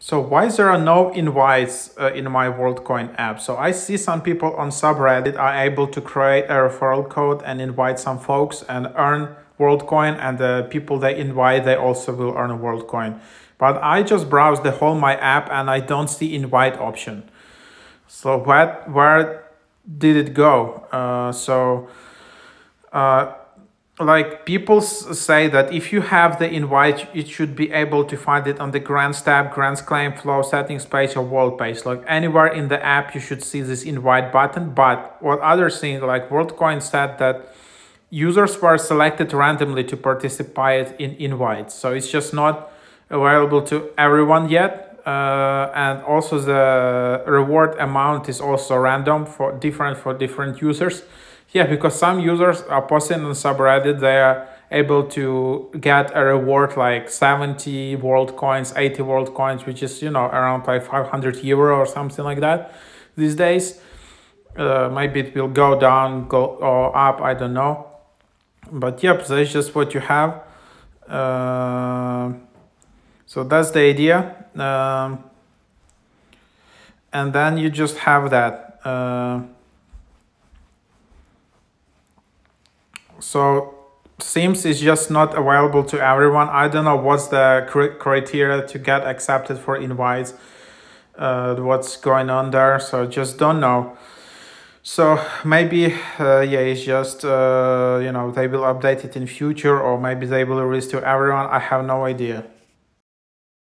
So why there are no invites uh, in my WorldCoin app? So I see some people on subreddit are able to create a referral code and invite some folks and earn WorldCoin and the people they invite, they also will earn a WorldCoin. But I just browse the whole my app and I don't see invite option. So what, where did it go? Uh, so uh, like people say that if you have the invite, it should be able to find it on the grants tab, grants claim flow settings page or world page. Like anywhere in the app, you should see this invite button. But what other thing like WorldCoin said that users were selected randomly to participate in invites. So it's just not available to everyone yet. Uh, and also the reward amount is also random for different for different users. Yeah, because some users are posting on subreddit, they are able to get a reward like 70 world coins, 80 world coins, which is, you know, around like 500 euro or something like that these days. Uh, maybe it will go down, go or up, I don't know. But yep, that's just what you have. Uh, so that's the idea. Um, and then you just have that. Uh, so seems is just not available to everyone. I don't know what's the criteria to get accepted for invites, uh, what's going on there. So just don't know. So maybe, uh, yeah, it's just, uh, you know, they will update it in future or maybe they will release to everyone. I have no idea.